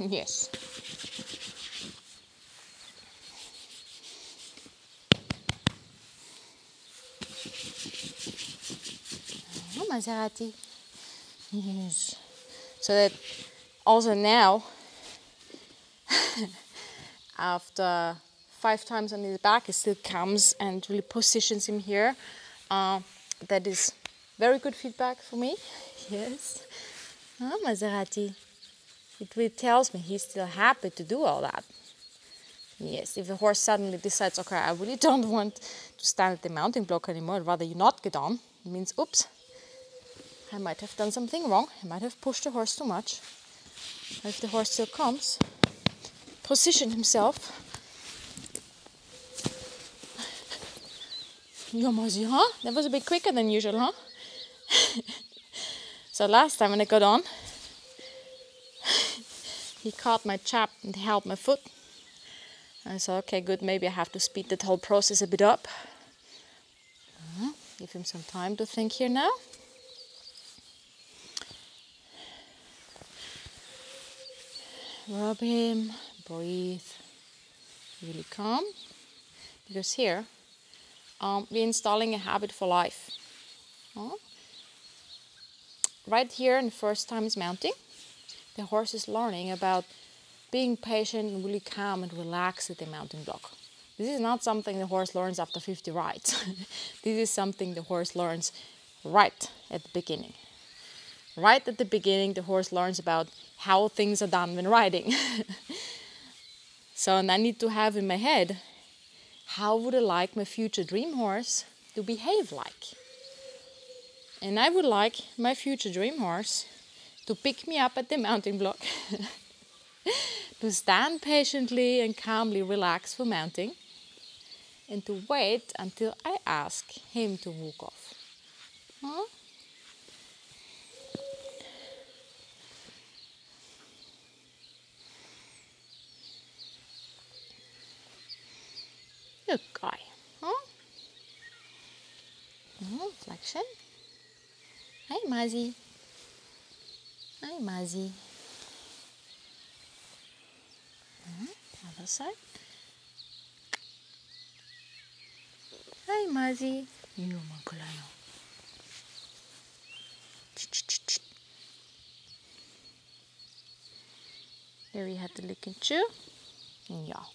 Yes. Oh, Maserati. Yes. So that also now, after five times on his back, he still comes and really positions him here. Uh, that is very good feedback for me. Yes. Oh, Maserati. It really tells me he's still happy to do all that. Yes, if a horse suddenly decides, okay, I really don't want to stand at the mounting block anymore, I'd rather you not get on, it means, oops, I might have done something wrong. I might have pushed the horse too much. If the horse still comes, position himself. Yomozi, huh? That was a bit quicker than usual, huh? so last time when I got on, he caught my chap and held my foot. I said, okay, good, maybe I have to speed that whole process a bit up. Give him some time to think here now. Rub him, breathe, really calm. Because here, um, we're installing a habit for life. Right here in the first time is mounting, the horse is learning about being patient and really calm and relaxed at the mounting block. This is not something the horse learns after 50 rides. this is something the horse learns right at the beginning. Right at the beginning, the horse learns about how things are done when riding. so, and I need to have in my head how would I like my future dream horse to behave like? And I would like my future dream horse to pick me up at the mounting block, to stand patiently and calmly relax for mounting, and to wait until I ask him to walk off. Huh? Good guy. Huh? Hmm, oh, flexion. Hi, Muzzy. Hi, Muzzy. Hmm, other side. Hi, Muzzy. You, Makulano. There we had the lick and chew. Oh,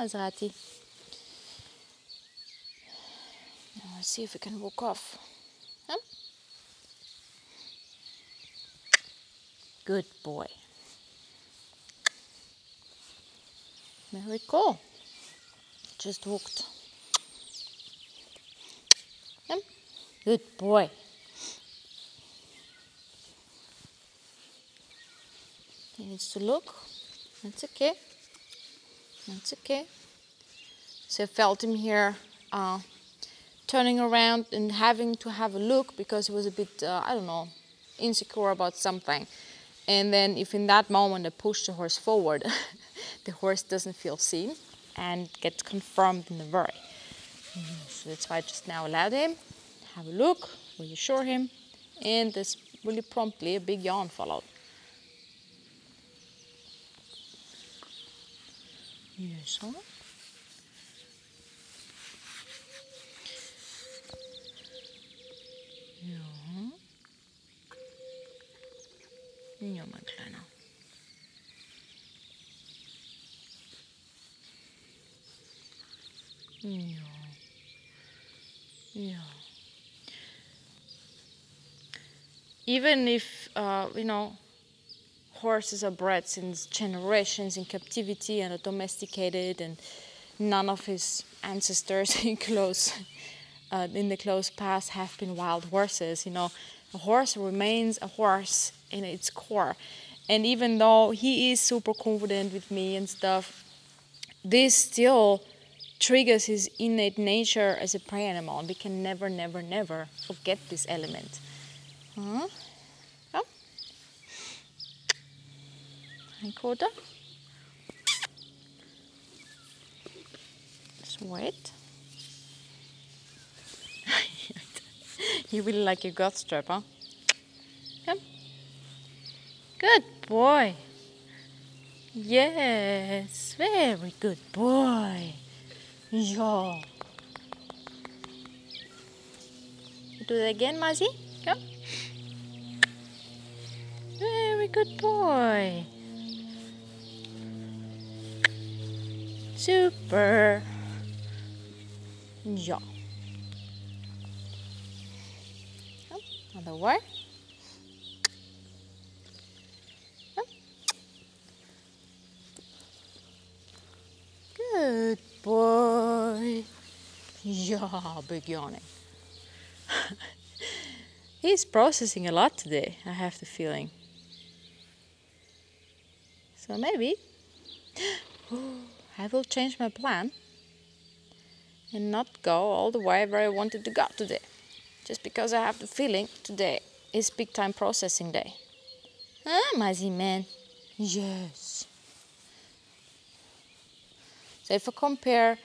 Maserati. Now let's see if we can walk off. Huh? Good boy. Very cool. Just walked. Good boy. He needs to look. That's okay. That's okay. So I felt him here uh, turning around and having to have a look because he was a bit, uh, I don't know, insecure about something. And then, if in that moment I push the horse forward, the horse doesn't feel seen and gets confirmed in the worry. So that's why I just now allowed him have a look, reassure him, and this really promptly a big yawn followed. Huh? Ja. Ja, mein Kleiner. Ja. Ja. Even if, uh, you know, horses are bred since generations in captivity and are domesticated, and none of his ancestors in close uh, in the close past have been wild horses. You know, a horse remains a horse in its core, and even though he is super confident with me and stuff, this still triggers his innate nature as a prey animal, we can never, never, never forget this element. Huh? Ein quarter. This Wait. you really like your gut strap, huh? Come. Good boy. Yes, very good boy. Yeah. Do it again, Mazi. Come. Very good boy. Super. Ja. Another way. Good boy. Yeah, big yawning. He's processing a lot today, I have the feeling. So maybe oh. I will change my plan and not go all the way where I wanted to go today. Just because I have the feeling today is big time processing day. Ah, Muzzy man. Yes. So if I compare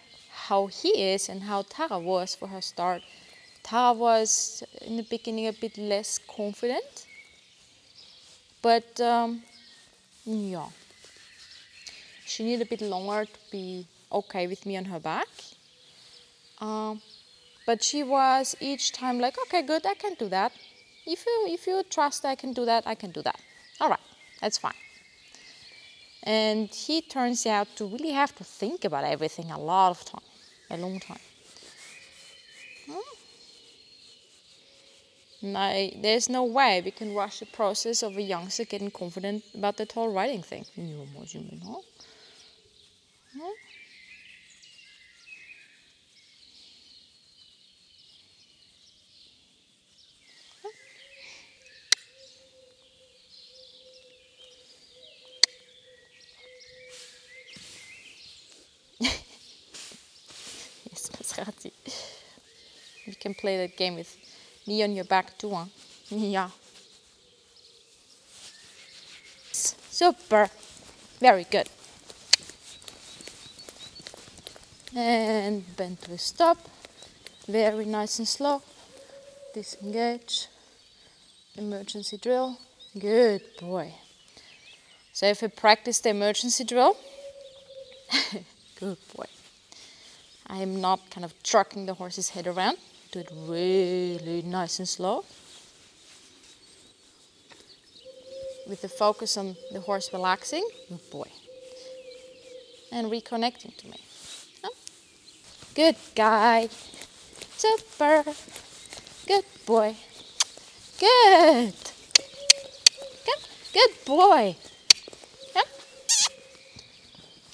how he is and how Tara was for her start, Tara was in the beginning a bit less confident. But um, yeah, she needed a bit longer to be okay with me on her back. Um, but she was each time like, okay, good, I can do that. If you if you trust I can do that, I can do that. All right, that's fine. And he turns out to really have to think about everything a lot of time, a long time. There's no way we can rush the process of a youngster getting confident about that whole writing thing. Maserati. You can play that game with me on your back too, huh? Yeah. Super. Very good. And bend to a stop. Very nice and slow. Disengage. Emergency drill. Good boy. So if we practice the emergency drill, good boy. I am not kind of trucking the horse's head around. Do it really nice and slow. With the focus on the horse relaxing. Good boy. And reconnecting to me. Oh, good guy. Super. Good boy. Good. Come. Good boy.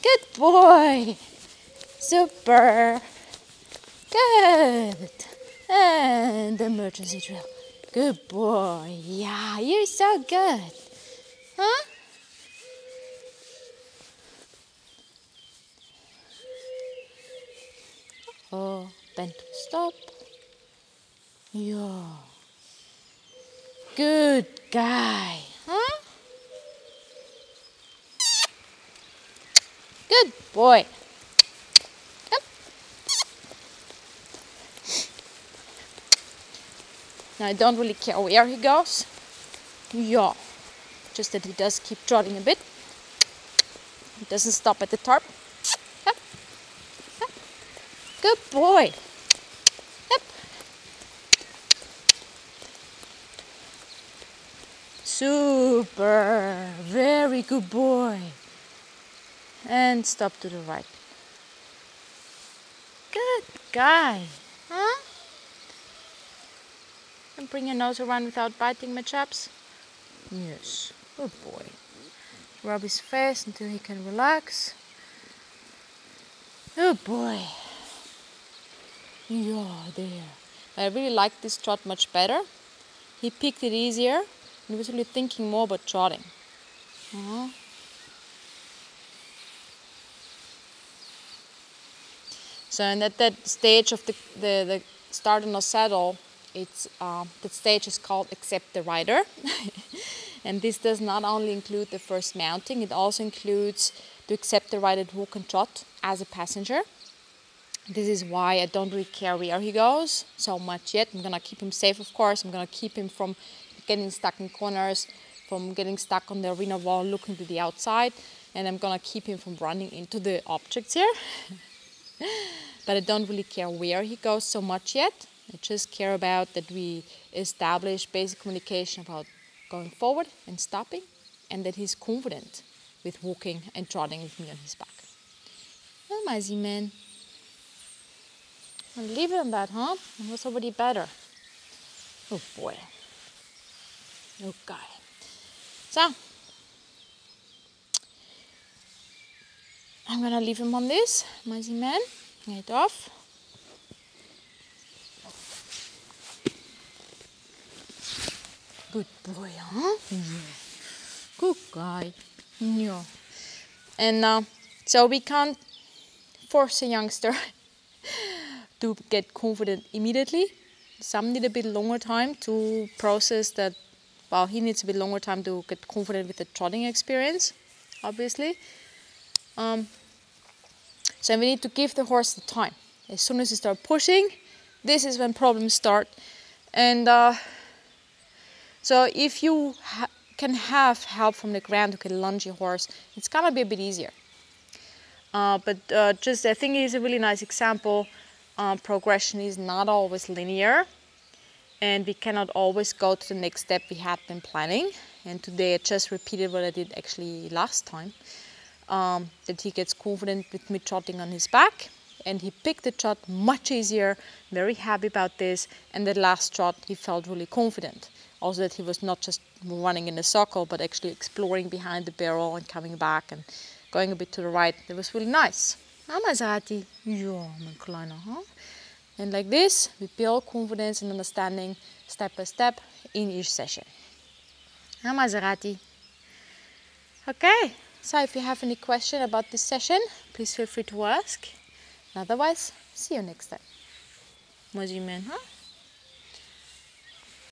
Good boy. Super. Good. And the emergency drill. Good boy. Yeah, you're so good. Huh? Oh, bend to stop. Yeah. Good guy. Huh? Good boy. I don't really care where he goes. Yeah, just that he does keep trotting a bit. He doesn't stop at the tarp. Yep. Yep. Good boy. Yep. Super. Very good boy. And stop to the right. Good guy. Huh? And bring your nose around without biting my chaps. Yes, good boy. Rub his face until he can relax. Good boy. Yeah, there. I really like this trot much better. He picked it easier and was really thinking more about trotting. Uh-huh. So, and at that stage of the, the, the start on the saddle, it's uh, the stage is called accept the rider and this does not only include the first mounting it also includes to accept the rider who can trot as a passenger This is why I don't really care where he goes so much yet. I'm gonna keep him safe, of course. I'm gonna keep him from getting stuck in corners, from getting stuck on the arena wall looking to the outside, and I'm gonna keep him from running into the objects here. but I don't really care where he goes so much yet. I just care about that we establish basic communication about going forward and stopping, and that he's confident with walking and trotting with me on his back. Well, my Z-man. I'll leave it on that, huh? It was already better. Oh boy. Okay. So, I'm gonna leave him on this, my Z-man. Get off. Good boy, huh? Yeah. Good guy. Yeah. And uh, so we can't force a youngster to get confident immediately. Some need a bit longer time to process that. Well, he needs a bit longer time to get confident with the trotting experience, obviously. Um, so we need to give the horse the time. As soon as you start pushing, this is when problems start. And uh, so if you ha can have help from the ground, you can lunge your horse, it's gonna be a bit easier. Uh, but uh, just I think it's a really nice example. Uh, progression is not always linear and we cannot always go to the next step we had been planning. And today I just repeated what I did actually last time. Um, that he gets confident with me trotting on his back and he picked the trot much easier, very happy about this. And the last trot he felt really confident also that he was not just running in a circle but actually exploring behind the barrel and coming back and going a bit to the right. It was really nice. Ah, Maserati. Ja, Kleiner. Huh? And like this, we build confidence and understanding step by step in each session. Ah, Maserati. Okay, so if you have any question about this session, please feel free to ask. Otherwise, see you next time. Man, huh?